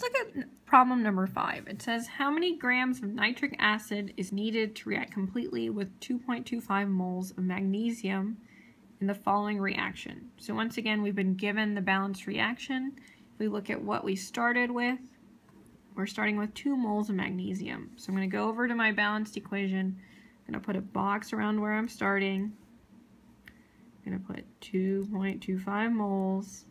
Let's look at problem number five. It says how many grams of nitric acid is needed to react completely with 2.25 moles of magnesium in the following reaction. So once again, we've been given the balanced reaction. If we look at what we started with, we're starting with two moles of magnesium. So I'm going to go over to my balanced equation. I'm going to put a box around where I'm starting. I'm going to put 2.25 moles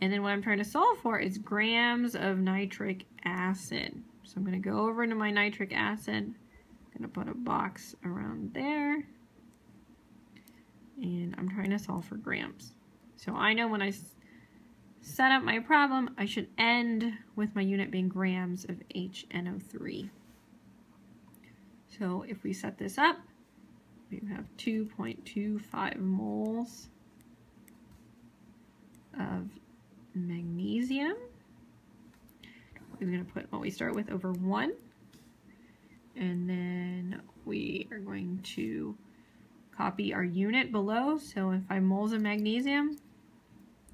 and then what I'm trying to solve for is grams of nitric acid. So I'm going to go over to my nitric acid. I'm going to put a box around there. And I'm trying to solve for grams. So I know when I set up my problem, I should end with my unit being grams of HNO3. So if we set this up, we have 2.25 moles of magnesium. We're going to put what we start with over 1. And then we are going to copy our unit below. So if I moles of magnesium,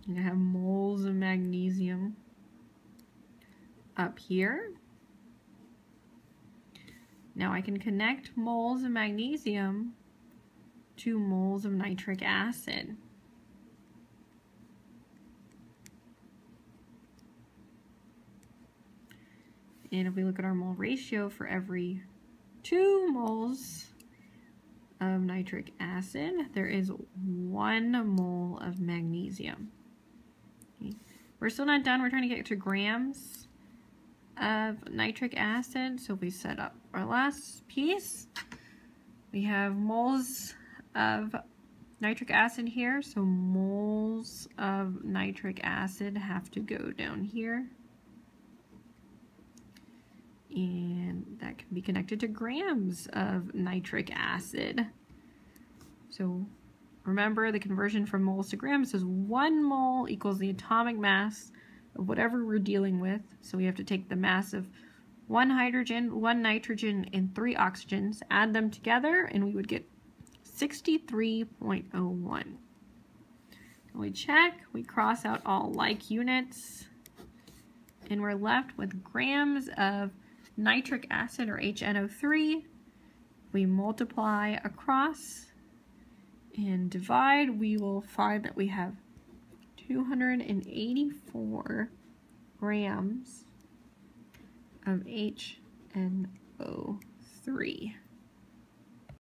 I'm going to have moles of magnesium up here. Now I can connect moles of magnesium to moles of nitric acid. And if we look at our mole ratio for every two moles of nitric acid, there is one mole of magnesium. Okay. We're still not done. We're trying to get to grams of nitric acid. So we set up our last piece. We have moles of nitric acid here. So moles of nitric acid have to go down here and that can be connected to grams of nitric acid. So remember the conversion from moles to grams is one mole equals the atomic mass of whatever we're dealing with. So we have to take the mass of one hydrogen, one nitrogen, and three oxygens, add them together, and we would get 63.01. We check, we cross out all like units, and we're left with grams of nitric acid or HNO3. We multiply across and divide, we will find that we have 284 grams of HNO3.